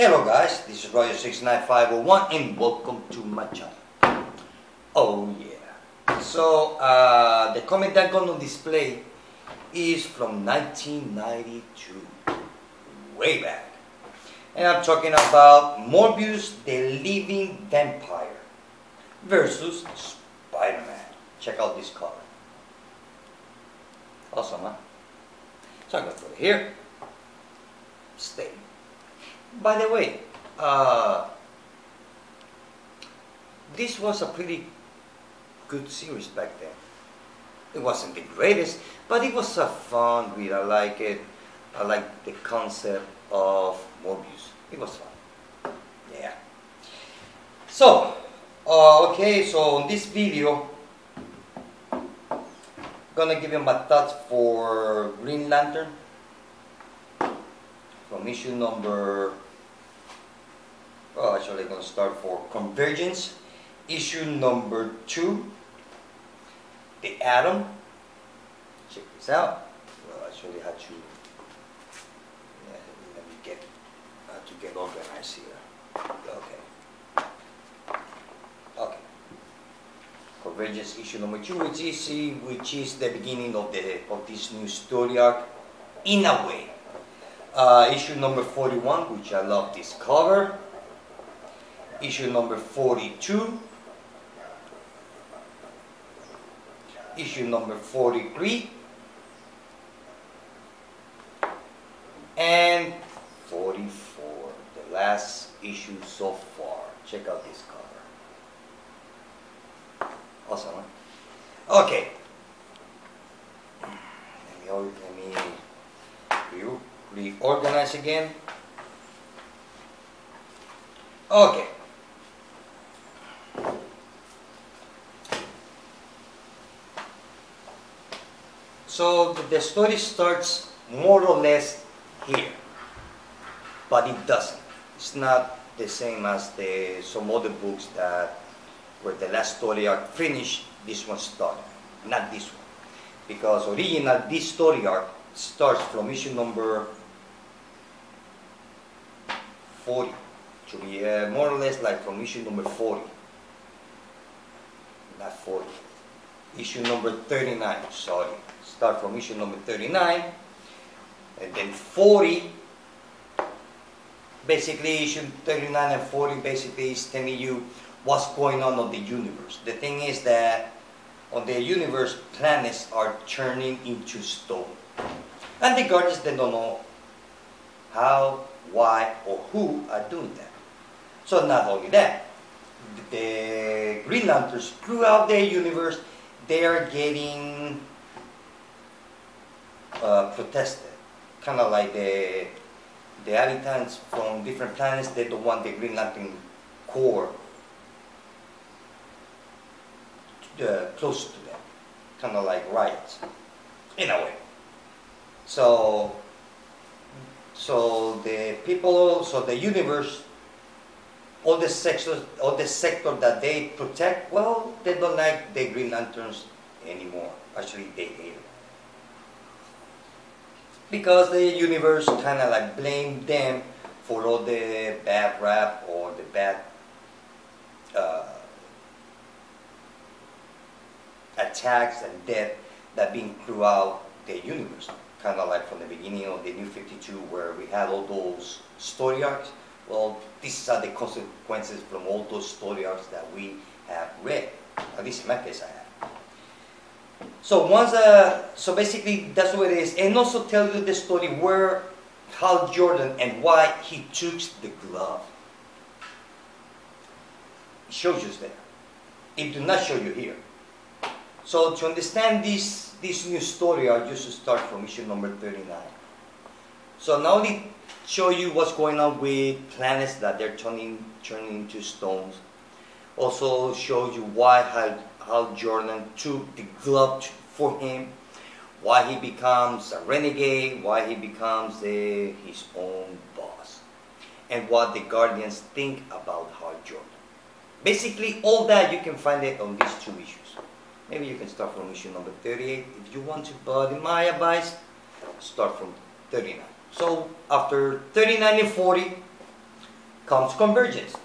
Hello guys, this is Roger69501 and welcome to my channel. Oh yeah. So uh, the comic that to display is from 1992. Way back. And I'm talking about Morbius the Living Vampire versus Spider-Man. Check out this cover. Awesome, huh? So I'm to put it here. Stay. By the way, uh, this was a pretty good series back then. It wasn't the greatest, but it was a fun read. I like it. I like the concept of Morbius. It was fun. Yeah. So, uh, okay, so in this video, gonna give you my thoughts for Green Lantern from issue number, well, actually, going to start for Convergence, issue number two, The Atom. Check this out. Well, actually, had to, yeah, let me get, have to get organized here. Okay. Okay. Convergence issue number two, which is, which is the beginning of the of this new story arc, in a way. Uh, issue number 41, which I love this cover. Issue number 42. Issue number 43. And 44, the last issue so far. Check out this cover. Awesome, huh? Okay. Let me, let me reorganize again. Okay. So the story starts more or less here, but it doesn't. It's not the same as the some other books that where the last story arc finished, this one started. Not this one, because original this story arc starts from issue number 40 to be uh, more or less like from issue number 40 not 40 issue number 39 sorry start from issue number 39 and then 40 basically issue 39 and 40 basically is telling you what's going on on the universe the thing is that on the universe planets are turning into stone and the guardians they don't know how why, or who are doing that. So not only that, the Green Lanterns throughout the universe, they are getting uh, protested. Kind of like the, the inhabitants from different planets, they don't want the Green Lantern Corps uh, close to them. Kind of like riots, in a way. So so the people, so the universe, all the sectors, all the sector that they protect, well, they don't like the Green Lanterns anymore. Actually, they hate it. Because the universe kind of like blamed them for all the bad rap or the bad uh, attacks and death that been throughout the universe kind of like from the beginning of the New 52 where we had all those story arcs. Well, these are the consequences from all those story arcs that we have read. At least in my case, I have. So once, uh, so basically that's what it is. And also tell you the story where Hal Jordan and why he took the glove. It shows you there. It do not show you here. So to understand this this new story I just start from issue number 39. So now they show you what's going on with planets that they're turning turning into stones. Also show you why Hal, Hal Jordan took the glove for him, why he becomes a renegade, why he becomes a, his own boss, and what the Guardians think about Hal Jordan. Basically, all that you can find it on these two issues. Maybe you can start from issue number 38 if you want to, but in my advice, start from 39. So after 39 and 40, comes Convergence,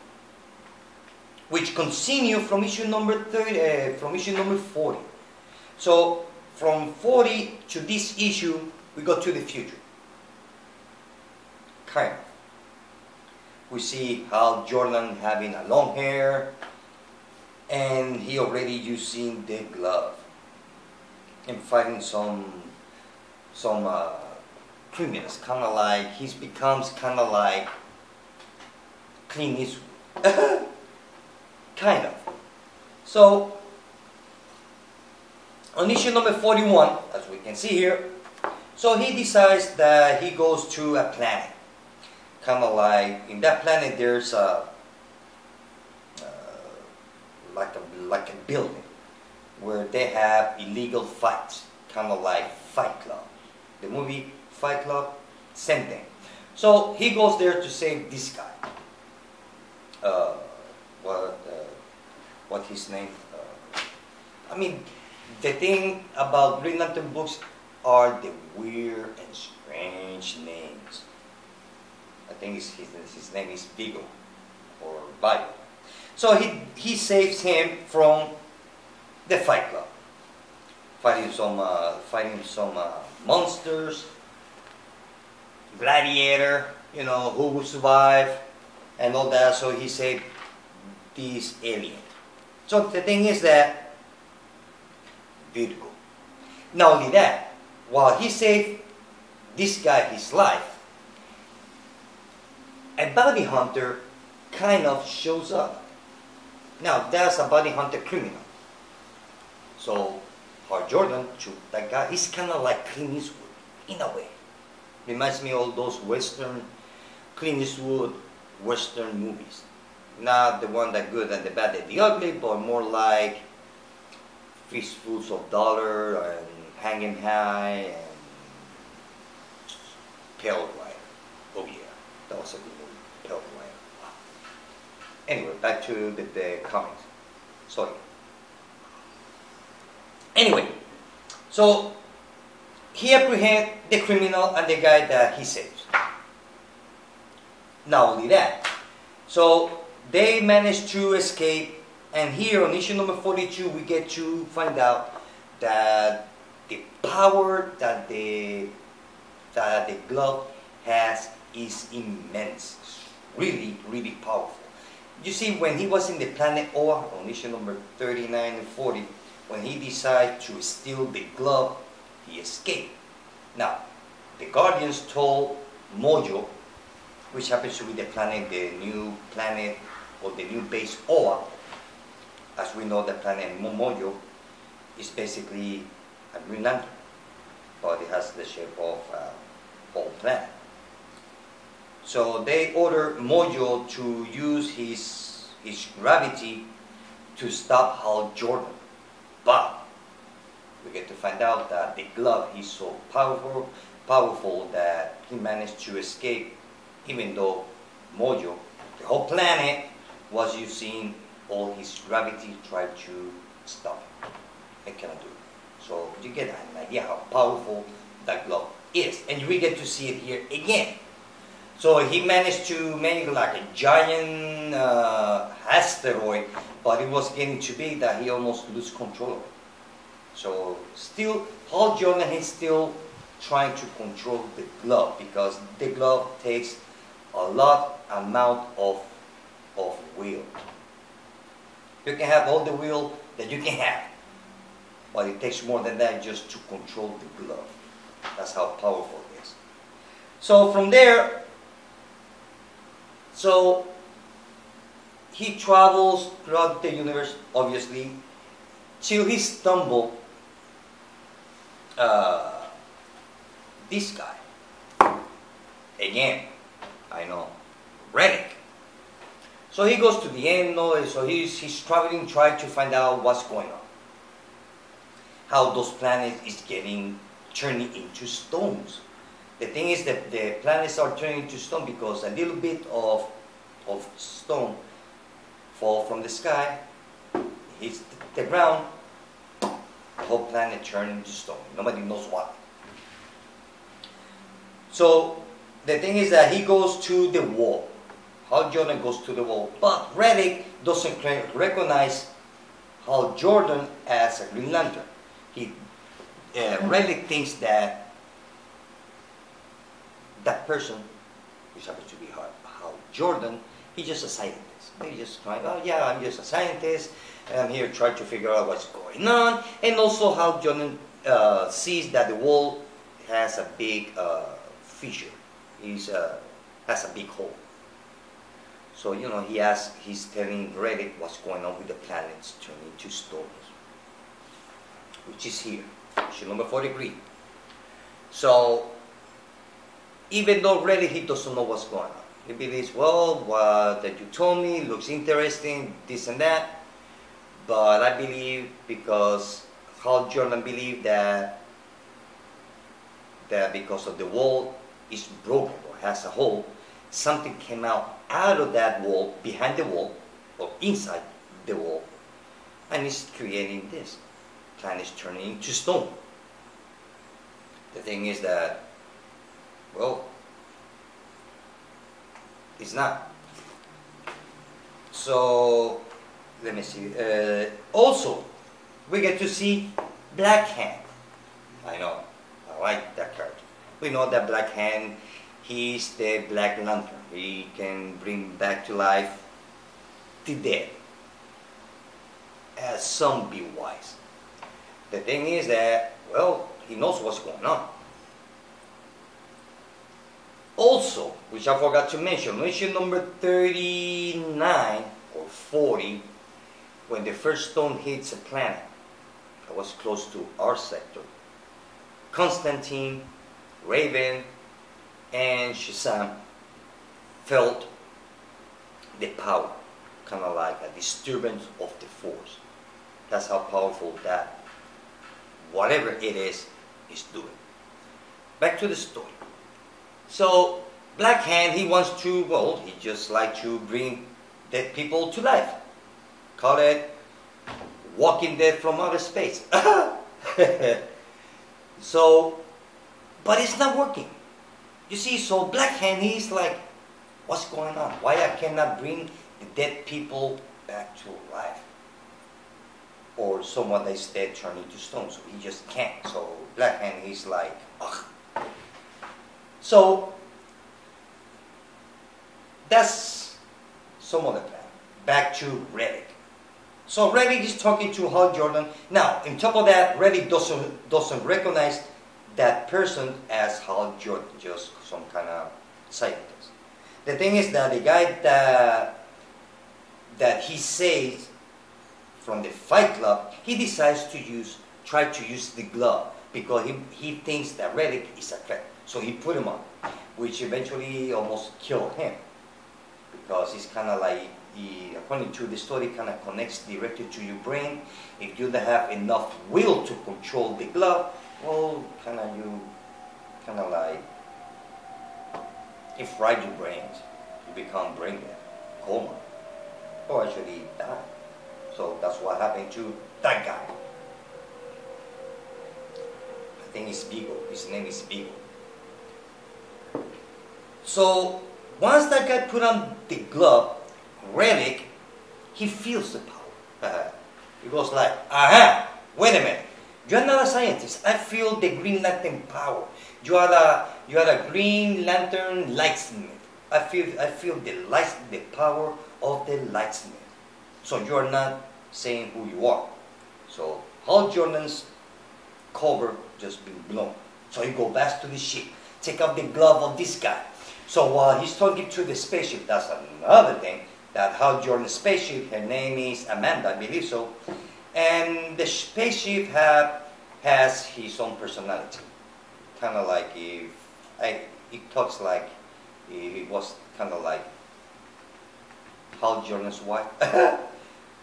which continue from issue number 30, uh, from issue number 40. So from 40 to this issue, we go to the future. Kind of. We see Hal Jordan having a long hair, and he already using the glove and fighting some some uh, criminals, kind of like he becomes kind of like Clint Eastwood, kind of. So on issue number 41, as we can see here, so he decides that he goes to a planet, kind of like in that planet there's a uh, like a like a building where they have illegal fights, kind of like Fight Club. The movie Fight Club, same thing. So he goes there to save this guy. Uh, what uh, what his name? Uh, I mean, the thing about Green Lantern books are the weird and strange names. I think his, his, name is Vigo or Bio. So he, he saves him from the Fight Club, fighting some, uh, fighting some uh, monsters, gladiator, you know, who will survive, and all that. So he saved this alien. So the thing is that Virgo. Not only that, while he saved this guy his life, a bounty hunter kind of shows up. Now that's a bounty hunter criminal. So Hal Jordan that guy. He's kind of like Clint Eastwood in a way. Reminds me of those Western Clint Eastwood Western movies. Not the one that good and the bad and the ugly, but more like fistfuls of dollar and hanging high and pale rider. Oh yeah, that was a good movie. Pale rider. Wow. Anyway, back to the, the comics. Sorry. Anyway, so he apprehends the criminal and the guy that he saves. Not only that, so they managed to escape, and here on issue number 42, we get to find out that the power that the that the glove has is immense, really, really powerful. You see, when he was in the planet Oa on issue number 39 and 40, when he decided to steal the glove, he escaped. Now, the Guardians told Mogo, which happens to be the planet, the new planet or the new base Oa, as we know the planet Mogo is basically a Green Lantern, but it has the shape of uh, a whole planet. So they order Mogo to use his, his gravity to stop Hal Jordan. But we get to find out that the glove is so powerful, powerful that he managed to escape, even though Mogo, the whole planet, was you using all his gravity try to stop. It cannot do it. So you get an idea how powerful that glove is, and we get to see it here again. So he managed to make like a giant uh, asteroid, but it was getting too big that he almost lose control of it. So still, Hal Jordan is still trying to control the glove because the glove takes a lot amount of of will. You can have all the will that you can have, but it takes more than that just to control the glove. That's how powerful it is. So from there, so he travels throughout the universe, obviously, till he stumbled uh, this guy. Again, I know, Rennick. So he goes to the end, no, eh, so he's, he's traveling, trying to find out what's going on. How those planets is getting, turning into stones. The thing is that the planets are turning into stone because a little bit of, of stone fall from the sky, hits the ground, the whole planet turns into stone. Nobody knows why. So the thing is that he goes to the wall. Hal Jordan goes to the wall, but Reddick doesn't recognize Hal Jordan as a Green Lantern. He uh, Reddick thinks that that person, which happens to be Hal, Jordan, he's just a scientist. They just trying, oh yeah, I'm just a scientist, and I'm here trying to figure out what's going on. And also Hal Jordan uh, sees that the wall has a big uh, fissure. He's uh, has a big hole. So you know he has he's telling Reddit what's going on with the planets turning to stones, which is here, issue number 43. So even though Reddit he doesn't know what's going on, he believes well what that you told me looks interesting, this and that. But I believe because Hal Jordan believed that that because of the wall is broken or has a hole, something came out out of that wall, behind the wall, or inside the wall, and it's creating this. Planets turning into stone. The thing is that, well, it's not. So, let me see. Uh, also, we get to see Black Hand. I know, I like that character. We know that Black Hand, he's the Black Lantern. He can bring back to life the dead. As some be wise. The thing is that, well, he knows what's going on. Also, which I forgot to mention, mission number 39 or 40, when the first stone hits a planet that was close to our sector, Constantine, Raven, and Shazam felt the power, kind of like a disturbance of the force. That's how powerful that, whatever it is, is doing. Back to the story. So, Black Hand, he wants to, well, he just like to bring dead people to life. Call it walking dead from outer space. so, but it's not working. You see, so Black Hand, he's like, what's going on? Why I cannot bring the dead people back to life? Or someone that's dead turn into stone, so he just can't. So Black Hand, he's like, ugh. So that's some of the plan. Back to Reddick. So Reddick is talking to Hal Jordan. Now, on top of that, Reddick doesn't doesn't recognize that person as Hal Jordan, just some kind of scientist. The thing is that the guy that that he says from the Fight Club, he decides to use try to use the glove because he, he thinks that Reddick is a threat. So he put him on, which eventually almost killed him because it's kind of like he, according to the story, kind of connects directly to your brain. If you don't have enough will to control the glove, well, kind of you, kind of like, it fried your brains. You become brain dead, coma, or actually die. So that's what happened to that guy. I think it's Beagle. His name is Beagle. So once that guy put on the glove, Relic, he feels the power. he goes like, aha, wait a minute. You're not a scientist. I feel the Green Lantern power. You are a you are a Green Lantern lightsmith. I feel I feel the light the power of the lightsmith. So you are not saying who you are. So Hal Jordan's cover just been blown. So he go back to the ship, take off the glove of this guy. So while he's talking to the spaceship, that's another thing. That Hal Jordan's spaceship, her name is Amanda, I believe so. And the spaceship have, has his own personality. Kind of like if I, it talks like it was kind of like Hal Jordan's wife.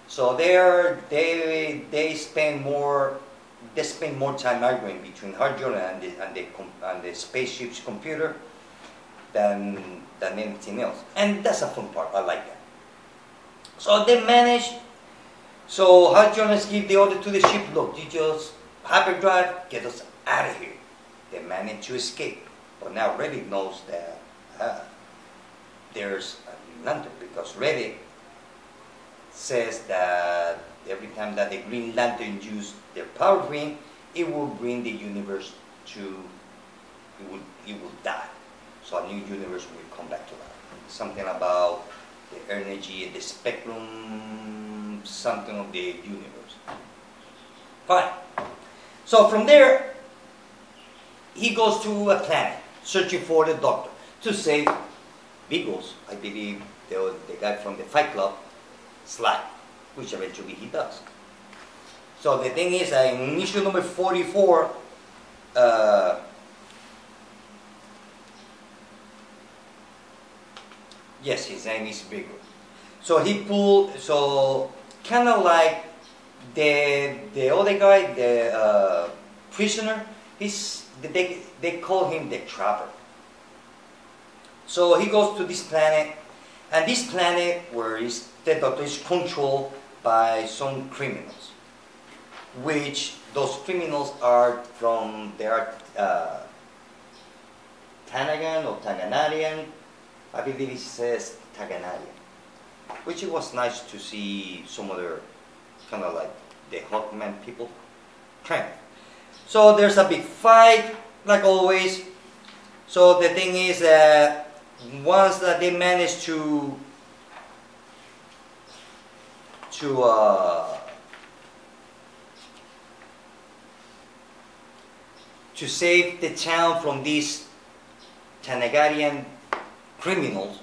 so they they they spend more they spend more time arguing between Hal Jordan and the and the and the spaceship's computer than than anything else, and that's a fun part. I like that. So they manage. So Hal Jordan give the order to the ship. Look, you just hyperdrive, get us out of here. They manage to escape, but now Reddick knows that uh, there's Green Lantern because Reddit says that every time that the Green Lantern use their power ring, it will bring the universe to it will it will die. So a new universe will come back to life. Something about the energy and the spectrum, something of the universe. Fine. So from there, he goes to a planet searching for the doctor to save Vigos, I believe the, the guy from the Fight Club, Sly, which eventually he does. So the thing is, uh, in issue number 44, uh, yes, his name is Vigo. So he pulled, so kind of like the the other guy, the uh, prisoner, he's they they call him the trapper. So he goes to this planet, and this planet where is the doctor is controlled by some criminals, which those criminals are from they are uh, Tanagan or Taganarian. I believe it says Taganarian, which it was nice to see some other kind of like the Hawkman people. So there's a big fight, like always. So the thing is that once that they manage to to uh, to save the town from these Tanagarian criminals.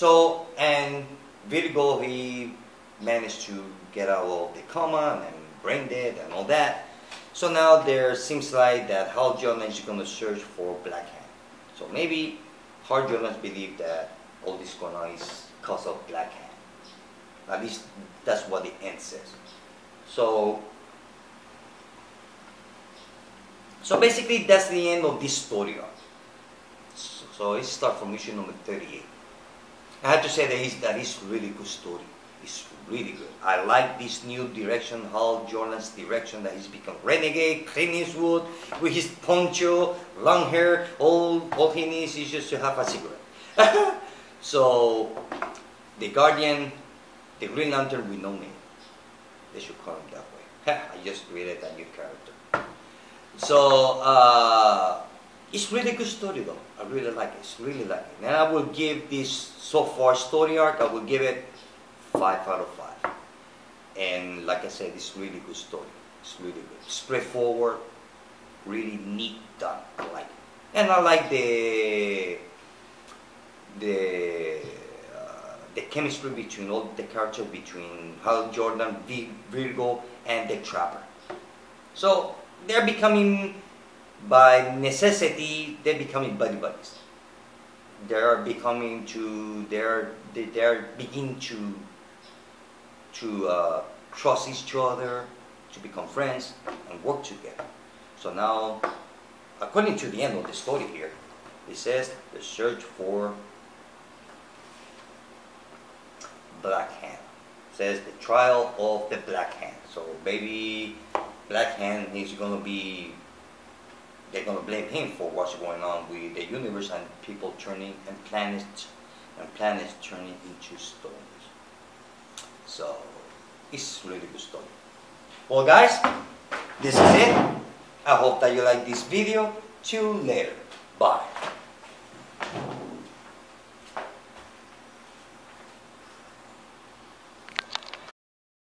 So and Virgo he managed to get out of the coma and brain dead and all that. So now there seems like that Hal Jordan is going to search for Black Hand. So maybe Hal Jordan believe that all this going on is because of Black Hand. At least that's what the end says. So, so basically that's the end of this story arc. So, so let's start from issue number 38. I have to say that it's, that is really good story. It's really good. I like this new direction, Hal Jordan's direction that he's become renegade, Clint Eastwood with his poncho, long hair. All, all he needs is just to have a cigarette. so, the Guardian, the Green Lantern with no name. They should call him that way. I just created a new character. So, uh, it's really good story though. I really like it. It's really like it. And I will give this so far story arc, I will give it five out of five. And like I said, it's really good story. It's really good. Straightforward, really neat done. I like it. And I like the the uh, the chemistry between all the characters between Hal Jordan, Virgo, and the Trapper. So they're becoming by necessity they're becoming buddy buddies. They're becoming to they're they're beginning to to uh, trust each other, to become friends, and work together. So now, according to the end of the story here, it says the search for Black Hand. It says the trial of the Black Hand. So maybe Black Hand is going to be, they're going to blame him for what's going on with the universe and people turning and planets and planets turning into stones. So it's really good story. Well guys, this is it. I hope that you like this video. Till later. Bye.